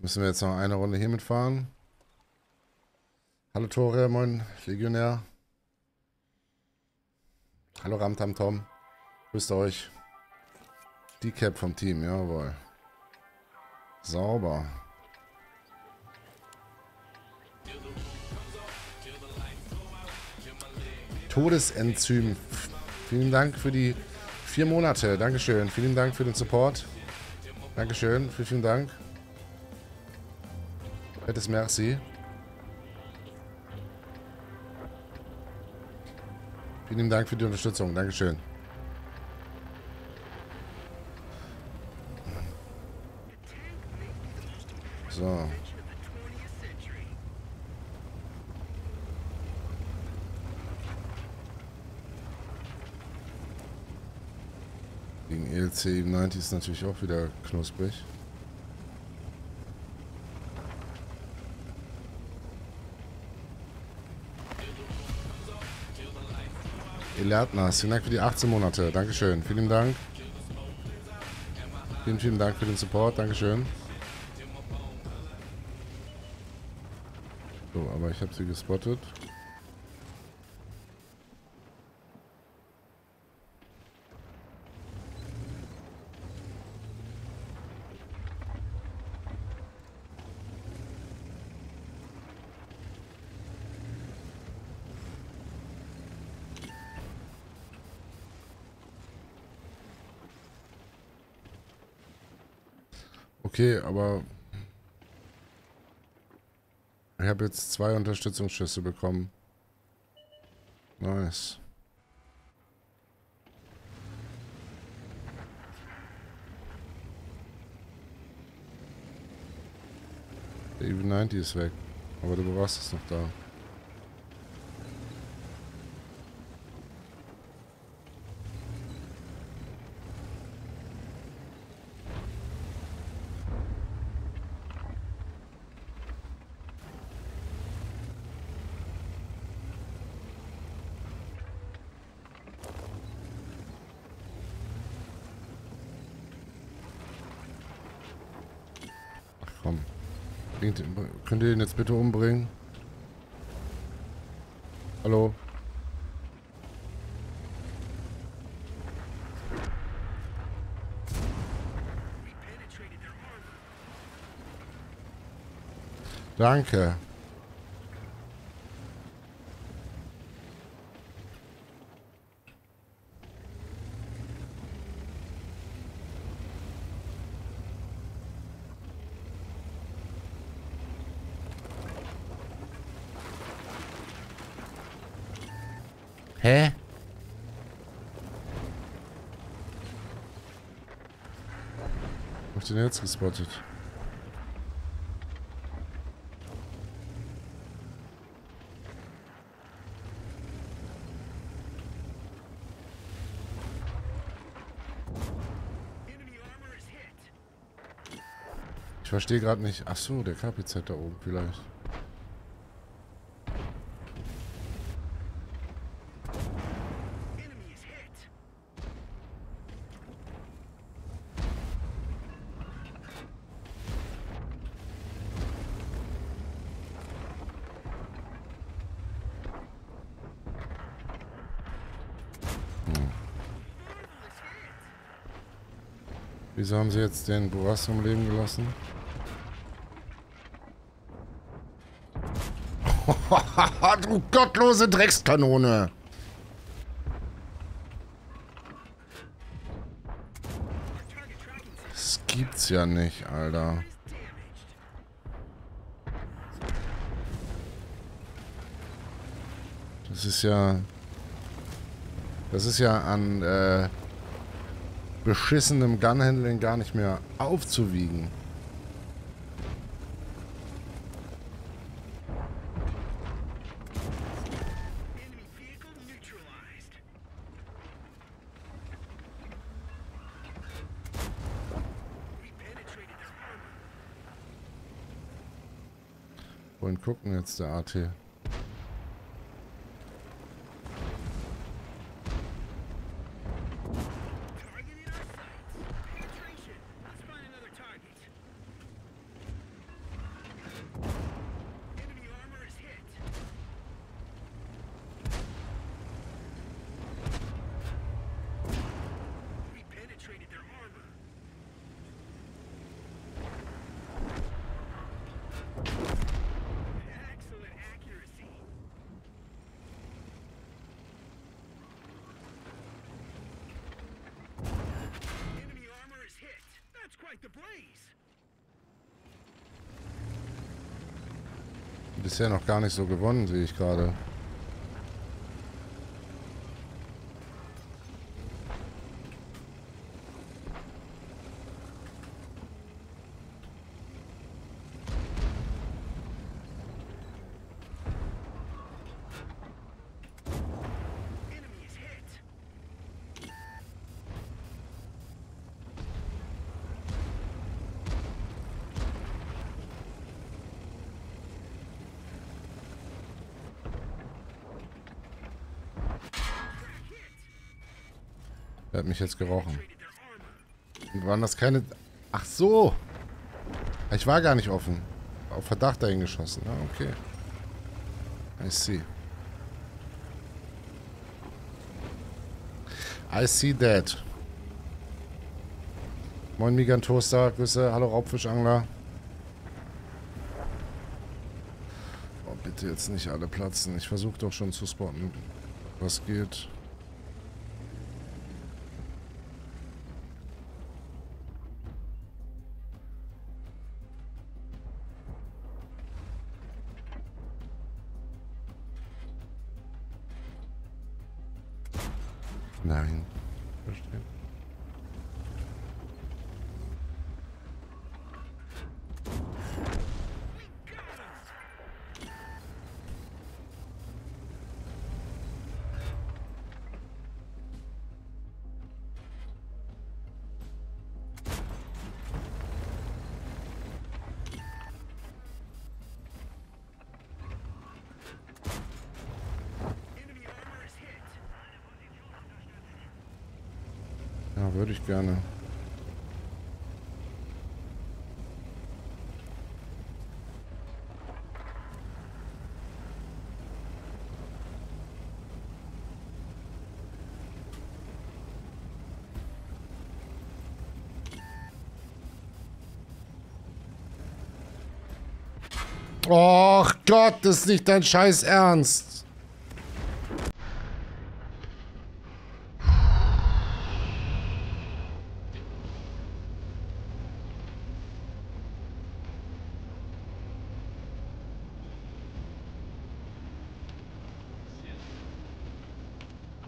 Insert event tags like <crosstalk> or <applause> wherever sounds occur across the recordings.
Müssen wir jetzt noch eine Runde hier mitfahren. Hallo Tore, moin Legionär. Hallo Ramtam Tom. Grüßt euch. Die Cap vom Team, jawohl. Sauber. Todesenzym. Vielen Dank für die vier Monate. Dankeschön. Vielen Dank für den Support. Dankeschön. Vielen, vielen Dank. Fettes Merci. Vielen Dank für die Unterstützung. Dankeschön. So. Gegen ELC 90 ist natürlich auch wieder knusprig. Elertnas, vielen Dank für die 18 Monate. Dankeschön. Vielen Dank. Vielen, vielen Dank für den Support. Dankeschön. So, aber ich habe sie gespottet. Okay, aber ich habe jetzt zwei Unterstützungsschüsse bekommen. Nice. Der EV90 ist weg. Aber du brauchst es noch da. Komm. Bringt, könnt ihr ihn jetzt bitte umbringen? Hallo? Danke. Hä? Hab ich den jetzt gespottet? Ich verstehe gerade nicht. Ach so, der KPZ da oben vielleicht. Wieso haben sie jetzt den Boras am Leben gelassen? <laughs> du gottlose Dreckskanone! Das gibt's ja nicht, Alter. Das ist ja... Das ist ja an äh, beschissenem Gunhandling gar nicht mehr aufzuwiegen. Wohin gucken jetzt der AT? Bisher noch gar nicht so gewonnen, sehe ich gerade. Er hat mich jetzt gerochen. Waren das keine... Ach so! Ich war gar nicht offen. Auf Verdacht dahin geschossen. Ah, okay. I see. I see that. Moin Migan Toaster, Grüße, hallo Raubfischangler. Oh, bitte jetzt nicht alle platzen. Ich versuche doch schon zu spotten. Was geht? Nein. Verstehe. Würde ich gerne. Och Gott, das ist nicht dein Scheiß Ernst.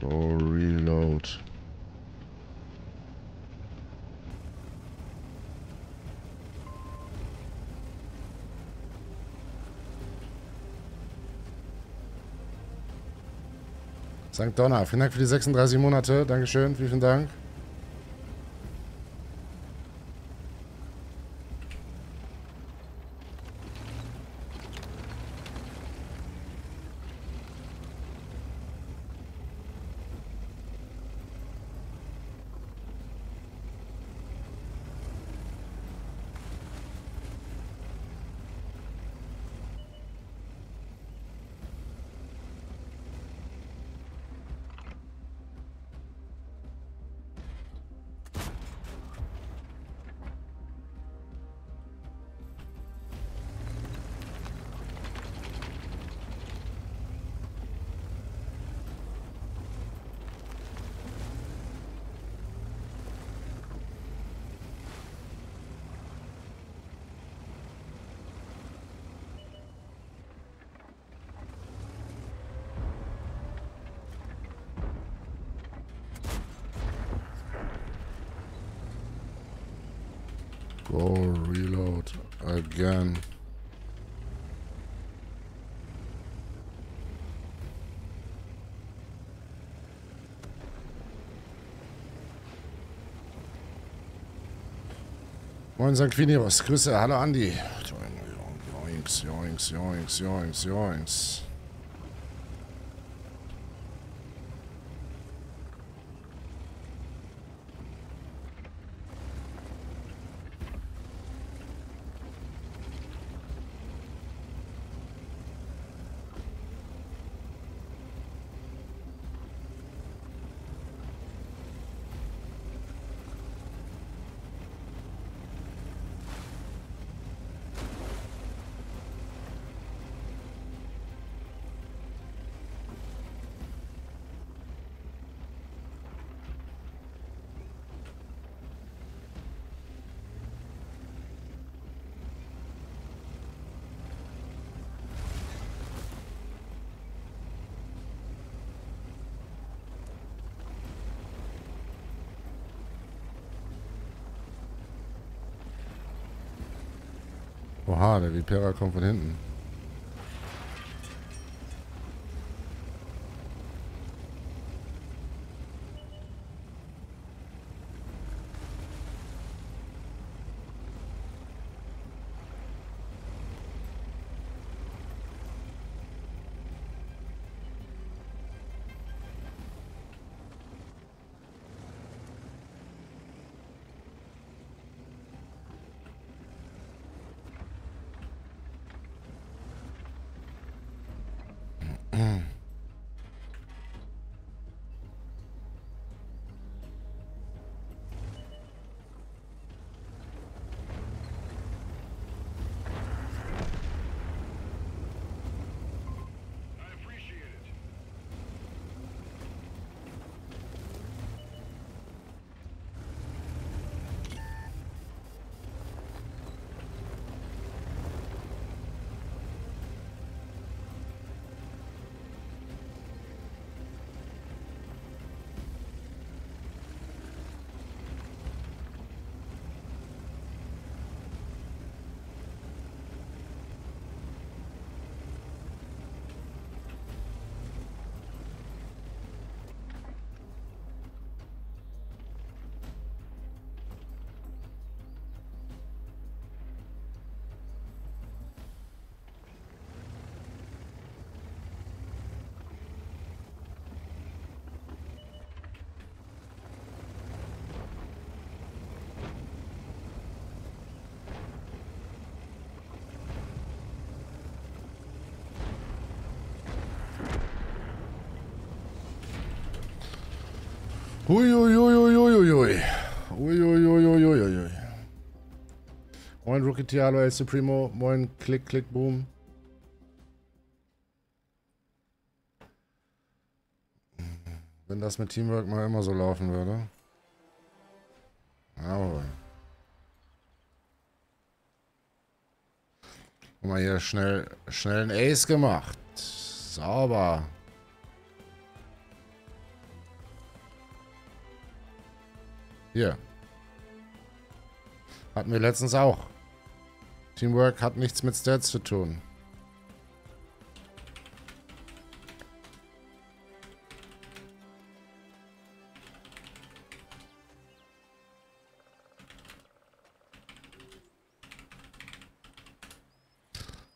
Go reload. St. Donner, vielen Dank für die 36 Monate. Dankeschön, vielen Dank. Go reload again. Moin St. Quinius, Grüße, hallo Andi. Joinks, joinks, joinks, joinks, joinks. Hvor har det, vi pærer konferenten? Uiuiuiuiui. Uiuiuiuiui. Moin Rookie Tialo El Supremo. Moin Klick, Klick, Boom. Wenn das mit Teamwork mal immer so laufen würde. Jawohl. Guck mal hier schnell, schnell ein Ace gemacht. Sauber. Hier. Hatten wir letztens auch. Teamwork hat nichts mit Stats zu tun.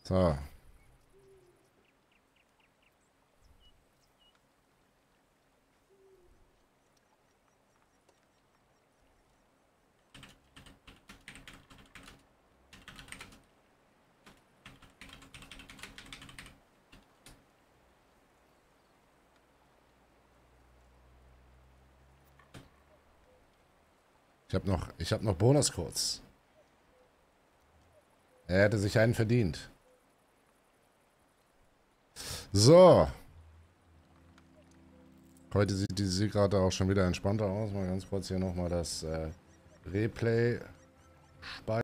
So. Ich habe noch, ich habe noch Bonuscodes. Er hätte sich einen verdient. So. Heute sieht die Siegrate auch schon wieder entspannter aus. Mal ganz kurz hier nochmal das äh, Replay speichern.